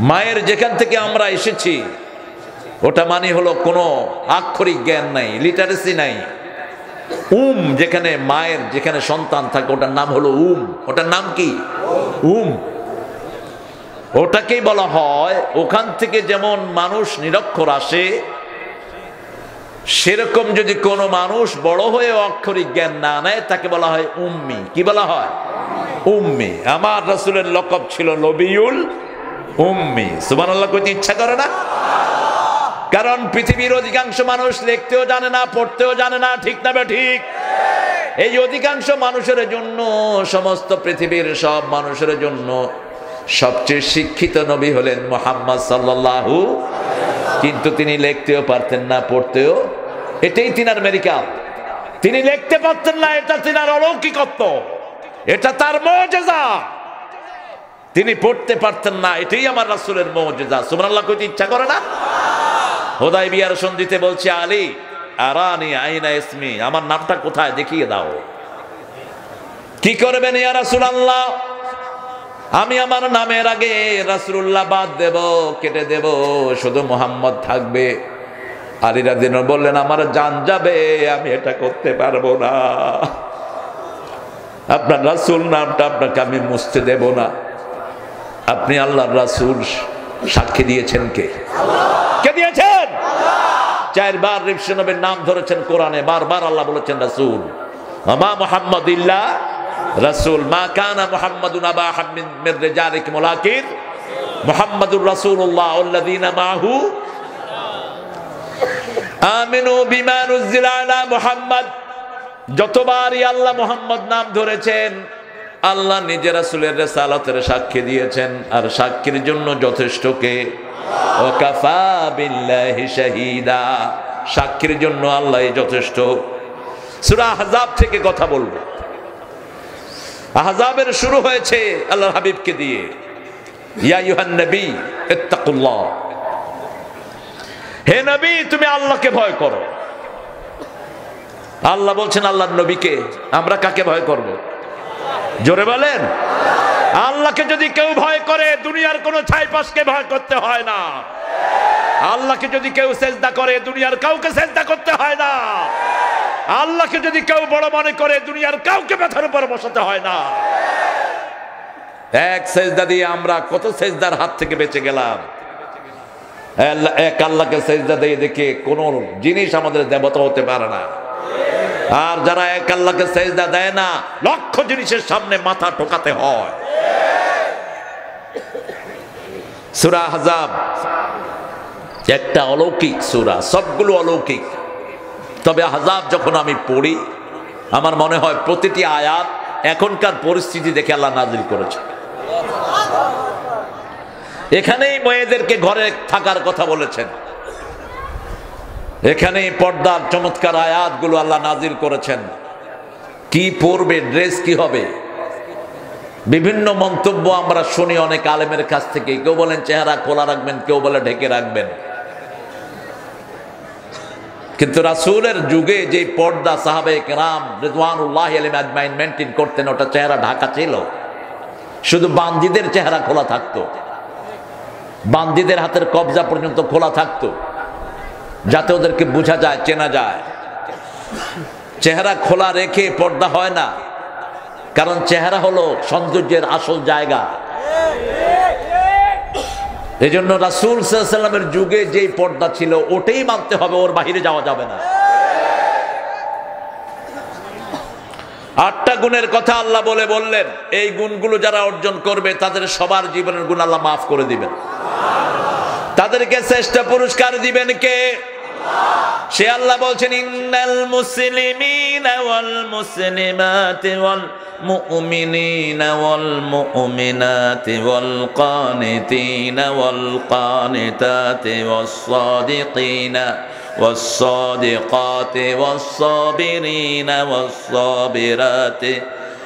মায়ের যেখান থেকে আমরা এসেছি, ওটা মানে হলো কোনো আক্ষরিক জ্ঞান নাই লিটারেসি নাই। উম যেখানে মায়ের যেখানে সন্তান থাকে, ওটার নাম হলো উম। ওটার নাম কি? উম। ওটাকেই বলা হয়, ওখান থেকে যেমন মানুষ নিরক্ষর আসে, সেরকম যদি কোনো মানুষ বড় হয়ে অক্ষরিক জ্ঞান না নেয়, তাকে বলা হয় উম্মি। কি বলা হয়? উম্মি। আমার রাসূলের লকব ছিল নবিউল উম্মি, সুবহানাল্লাহ কইতে ইচ্ছা করে না? কারণ পৃথিবীর অধিকাংশ মানুষ লিখতেও জানে না, পড়তেও জানে না, ঠিক না বে ঠিক? এই অধিকাংশ মানুষের জন্য, সমস্ত পৃথিবীর সব মানুষের জন্য সবচেয়ে শিক্ষিত নবী হলেন মোহাম্মদ সাল্লাল্লাহু কিন্তু তিনি লিখতেও পারতেন না, পড়তেও। এটাই তিনার মেডিকেল তিনি লিখতে পারতেন না, এটা তিনার অলৌকিকত্ব। এটা তার মজেজা তিনি পড়তে পারতেন না, এটাই আমার রাসূলের মজেজা। সুবহানাল্লাহ, কইতে ইচ্ছা করে না? হোদাই বিয়ার সন্ধিতে বলছে, আলী, আরানি আইনা ইসমি, আমার নামটা কোথায় দেখিয়ে দাও। কি করবেন ইয়া রাসূলুল্লাহ? আমি আমার নামের আগে রাসূলুল্লাহ বাদ দেব, কেটে দেব, শুধু মোহাম্মদ থাকবে। আলী রাদিন বললেন, আমার জান যাবে, আমি এটা করতে পারব না। আপনার রাসূল নামটা আপনাকে আমি মুছতে দেব না। আপনি আল্লাহর রাসূল সাক্ষী দিয়েছেন কে? কে দিয়েছেন? চারবার রিপসনবের নাম ধরেছেন কোরআনে বারবার আল্লাহ বলেছেন রাসূল। মা মুহাম্মদ ইল্লা রাসূল। মা কানা মুহাম্মাদুন আবা হামিদ মির রিজালিকুম ওয়ালাকিন মুহাম্মাদুর রাসূলুল্লাহ আল্লাযীনা মাহু। আমিনু বিমা নুজিলা আলা মুহাম্মদ। যতবারই আল্লাহ মুহাম্মদ নাম ধরেছেন আল্লাহ নিজের রাসূলের রিসালাতের সাক্ষী দিয়েছেন, আর সাক্ষীর জন্য যথেষ্ট কে? ওকাফা বিল্লাহি শাহিদা। সাক্ষীর জন্য আল্লাহ যথেষ্ট। সূরা আহজাব থেকে কথা বলব। আহজাবের শুরু হয়েছে আল্লাহ হাবিবকে দিয়ে। ইয়া ইউহান নবী, ইত্তাকুল্লাহ। হে নবী, তুমি আল্লাহকে ভয় করো। আল্লাহ বলছেন, আল্লাহর নবীকে আমরা কাকে ভয় করব? জোরে বলেন। আল্লাহকে যদি কেউ ভয় করে, দুনিয়ার কোন ছাইপাশকে ভয় করতে হয় না। আল্লাহকে যদি কেউ সেজদা করে, দুনিয়ার কাউকে সেজদা করতে হয় না। আল্লাহকে যদি কেউ বড় মনে করে, দুনিয়ার কাউকে ব্যথার উপর বসাতে হয় না। এক সেজদা দিয়ে আমরা কত সেজদার হাত থেকে বেঁচে গেলাম। এক আল্লাহকে সেজদা দিয়ে দেখে কোন জিনিস আমাদের দেবতা হতে পারে না। আর যারা এক আল্লাহকে সেজদা দেয় না, লক্ষ জিনিসের সামনে মাথা ঠোকাতে হয়। সুরা হাজাব একটা অলৌকিক সুরা, সবগুলো অলৌকিক। তবে হাজাব যখন আমি পড়ি, আমার মনে হয় প্রতিটি আয়াত এখনকার পরিস্থিতি দেখে আল্লাহ নাজিল করেছে। এখানেই মেয়েদেরকে ঘরে থাকার কথা বলেছেন। এখানেই পর্দার চমৎকার আয়াতগুলো আল্লাহ নাজিল করেছেন। কি পরবে ড্রেস কি হবে? বিভিন্ন মন্তব্য আমরা শুনি অনেক আলেমের কাছ থেকে। কেউ বলেন চেহারা খোলা রাখবেন, কেউ বলে ঢেকে রাখবেন। কিন্তু রাসুলের যুগে যে পর্দা সাহাবে কেরাম রেজওয়ানুল্লাহ মেনটেন করতেন, ওটা চেহারা ঢাকা ছিল। শুধু বান্দিদের চেহারা খোলা থাকতো। বান্দিদের হাতের কবজা পর্যন্ত খোলা থাকতো। যাতে ওদেরকে বোঝা যায়, চেনা যায়। চেহারা খোলা রেখে পর্দা হয় না। কারণ চেহারা হলো সৌন্দর্যের আসল জায়গা। এই জন্য রাসুল সাল্লামের যুগে যেই পর্দা ছিল, ওটাই মানতে হবে, ওর বাহিরে যাওয়া যাবে না। আটটা গুণের কথা আল্লাহ বলে বললেন, এই গুণগুলো যারা অর্জন করবে, তাদের সবার জীবনের গুণ আল্লাহ মাফ করে দিবেন। তাদেরকে শ্রেষ্ঠ পুরস্কার দিবেন কে? সে আল্লাহ বলছেন ইন্নাল মুসলিমিন ওয়াল মুসলিমাত ওয়াল মুমিনিন ওয়াল মুমিনাত ওয়াল কানিতিন ওয়াল কানিতাত ওয়াস সাদিকিন والصادقات والصابرين والصابرات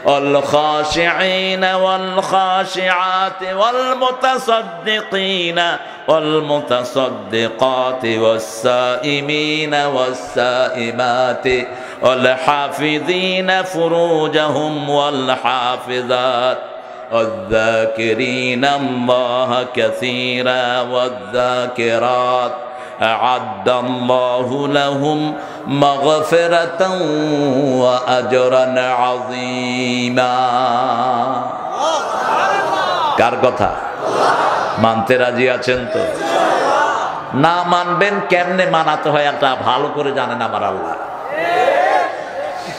والخاشعين والخاشعات والمتصدقين والمتصدقات والسائمين والسائمات والحافظين فروجهم والحافظات والذاكرين الله كثيرا والذاكرات أعد الله لهم مغفرة وأجرا عظيما কার কথা মানতে রাজি আছেন তো না মানবেন কেমনে মানাতে হয় একটা ভালো করে জানেন আমার আল্লাহ